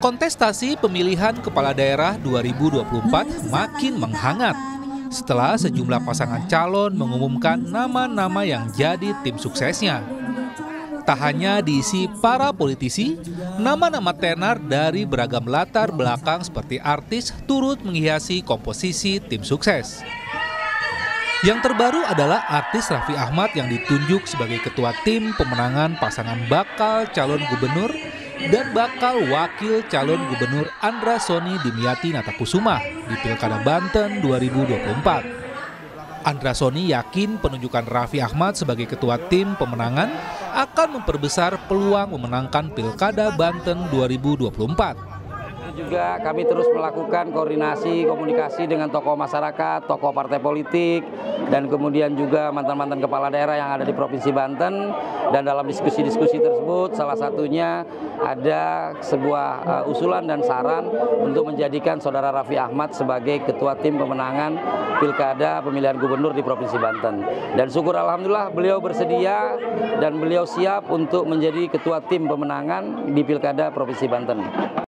Kontestasi pemilihan kepala daerah 2024 makin menghangat setelah sejumlah pasangan calon mengumumkan nama-nama yang jadi tim suksesnya. Tak hanya diisi para politisi, nama-nama tenar dari beragam latar belakang seperti artis turut menghiasi komposisi tim sukses. Yang terbaru adalah artis Raffi Ahmad yang ditunjuk sebagai ketua tim pemenangan pasangan bakal calon gubernur dan bakal wakil calon gubernur Andra Soni Dimyati Natakusuma di Pilkada Banten 2024. Andra Soni yakin penunjukan Raffi Ahmad sebagai ketua tim pemenangan akan memperbesar peluang memenangkan Pilkada Banten 2024 juga kami terus melakukan koordinasi komunikasi dengan tokoh masyarakat, tokoh partai politik, dan kemudian juga mantan-mantan kepala daerah yang ada di Provinsi Banten. Dan dalam diskusi-diskusi tersebut, salah satunya ada sebuah uh, usulan dan saran untuk menjadikan saudara Raffi Ahmad sebagai ketua tim pemenangan pilkada pemilihan gubernur di Provinsi Banten. Dan syukur Alhamdulillah beliau bersedia dan beliau siap untuk menjadi ketua tim pemenangan di pilkada Provinsi Banten.